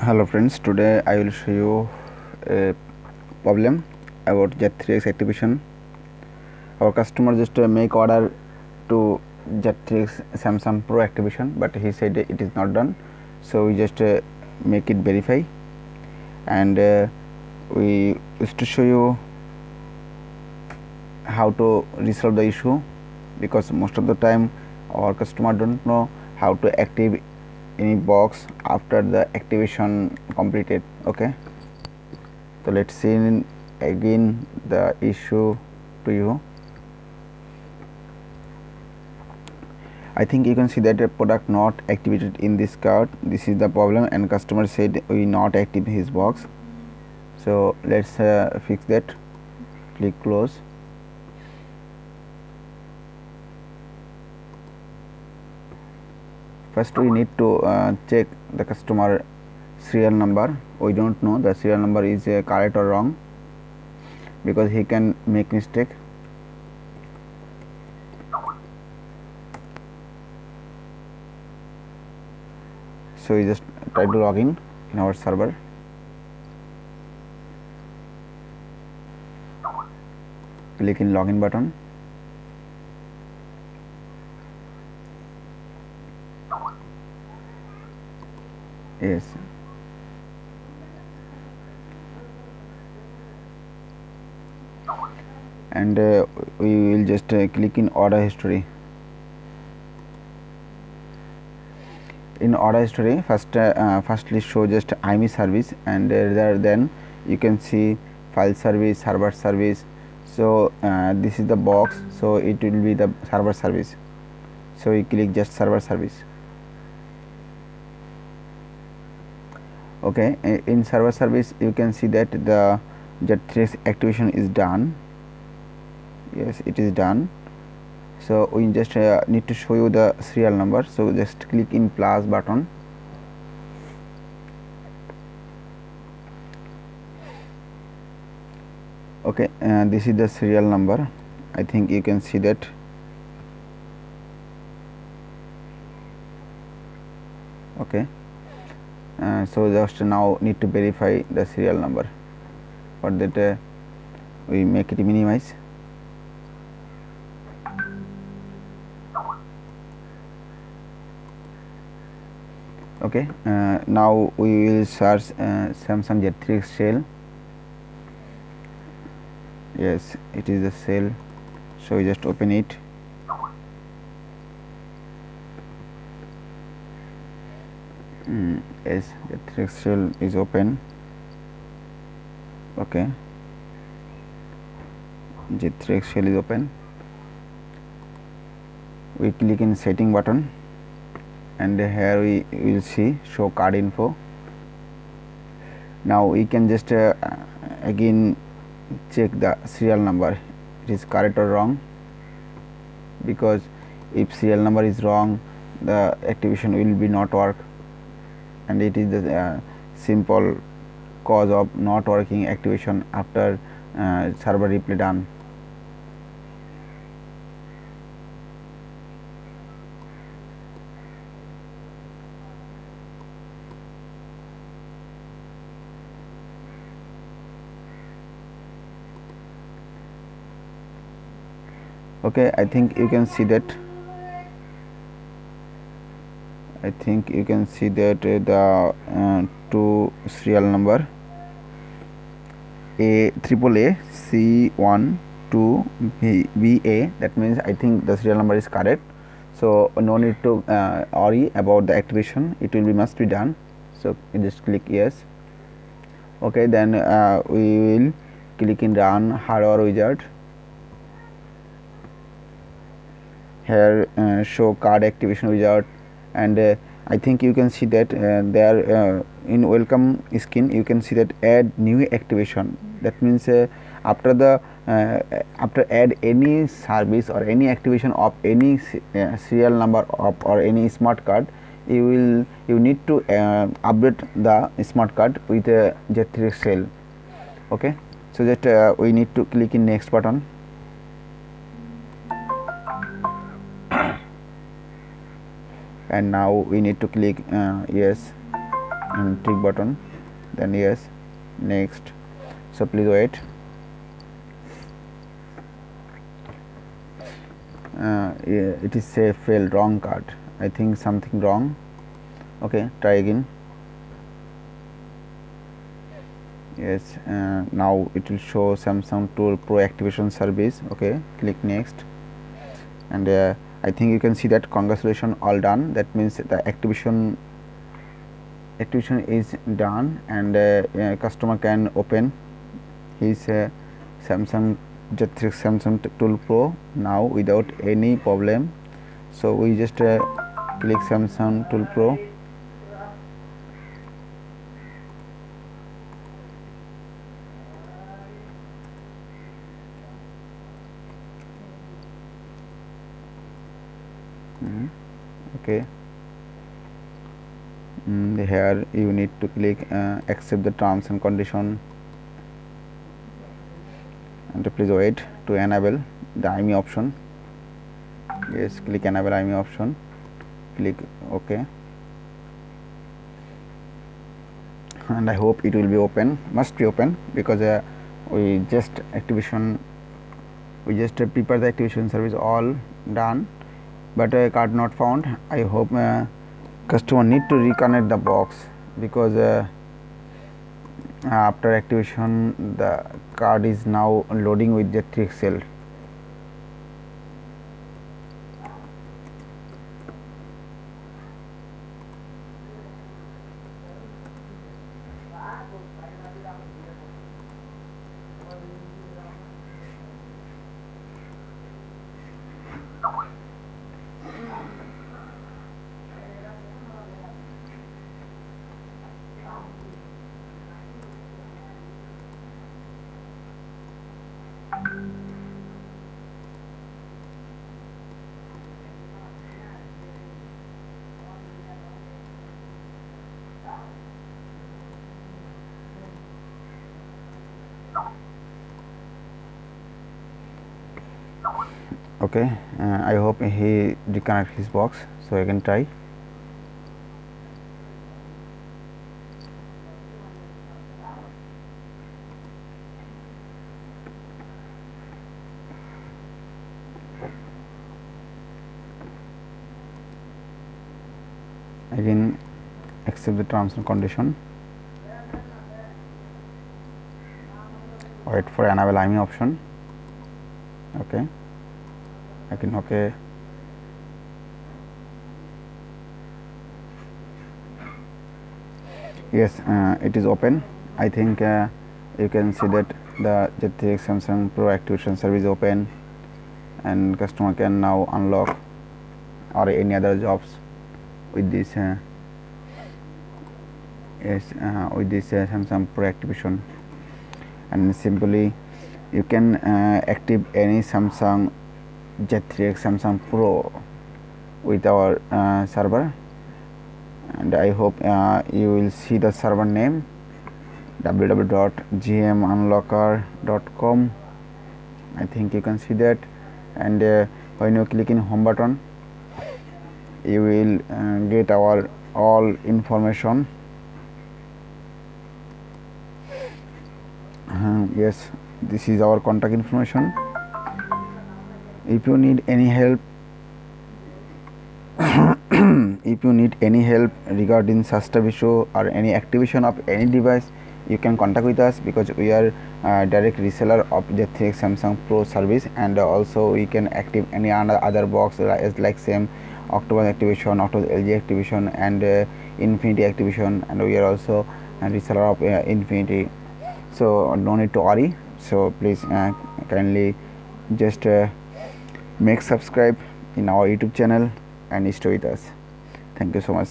hello friends. Today i will show you a problem about z3x activation. Our customer just uh, make order to z3x samsung pro activation but he said it is not done. So we just uh, make it verify. And uh, we used to show you how to resolve the issue because most of the time our customer don't know how to active any box after the activation completed okay? So let's see again the issue to you. I think you can see that a product not activated in this card. This is the problem and customer said we not active his box. So let's uh, fix that. Click close first we need to uh, check the customer serial number. We don't know the serial number is uh, correct or wrong because he can make mistake. So we just try to log in in our server. Click in login button yes. And uh, we will just uh, click in order history. In order history first uh, uh, firstly show just IME service and uh, then you can see file service server service. So uh, this is the box so it will be the server service. So you click just server service okay in server service you can see that the z3 activation is done. Yes it is done. So we just uh, need to show you the serial number. So just click in plus button. Okay uh, this is the serial number. I think you can see that. Okay uh, so just now need to verify the serial number. For that uh, we make it minimize. Okay uh, now we will search uh, samsung z3 cell. Yes it is the shell so we just open it yes the thread shell is open. Okay. The thread shell is open. We click in setting button and here we will see show card info. Now we can just uh, again check the serial number. It is correct or wrong? Because if serial number is wrong the activation will be not work and it is the uh, simple cause of not working activation after uh, server replay done. Okay i think you can see that i think you can see that uh, the uh, two serial number. A triple a c one two v a. That means i think the serial number is correct. So no need to uh, worry about the activation. It will be must be done. So just click yes. Okay then uh, we will click in run hardware wizard. Here uh, show card activation wizard and uh, I think you can see that uh, there uh, in welcome screen you can see that add new activation. That means uh, after the uh, after add any service or any activation of any serial number of or any smart card you will you need to update the smart card with a z3 cell okay? So that we need to click in next button and now we need to click uh, yes and tick button. Then yes next. So please wait. Uh, it is say fail wrong card. I think something wrong. Okay try again. Yes uh, now it will show Samsung tool pro activation service. Okay click next. And uh, I think you can see that congratulations all done. That means the activation activation is done and uh, customer can open his uh, Samsung J3 Samsung Tool Pro now without any problem. So we just uh, click Samsung Tool Pro mm, okay here you need to click uh, accept the terms and condition. And please wait to enable the IME option. Yes click enable IME option. Click ok. And I hope it will be open must be open because uh, we just activation we just uh, prepare the activation service all done but a card not found. I hope uh, customer need to reconnect the box because uh, after activation the card is now loading with the 3XL okay uh, I hope he reconnect his box so I can try. Again accept the terms and condition wait for enable IME option. Okay. I can okay. Yes uh, it is open. I think uh, you can see that the z3x Samsung Pro activation service open and customer can now unlock or any other jobs with this uh, yes uh, with this uh, Samsung Pro activation and simply you can uh, active any Samsung z3x Samsung Pro with our uh, server. And I hope uh, you will see the server name www.gmunlocker.com I think you can see that. And uh, when you click in home button you will uh, get our all information uh, yes this is our contact information. If you need any help if you need any help regarding such issue or any activation of any device you can contact with us because we are uh, direct reseller of z3x Samsung Pro service and also we can active any other box like, same Octopus activation, Octopus LG activation and uh, Infinity activation and we are also a reseller of uh, Infinity so no need to worry. So please uh, kindly just uh, make subscribe in our youtube channel and stay with us. Thank you so much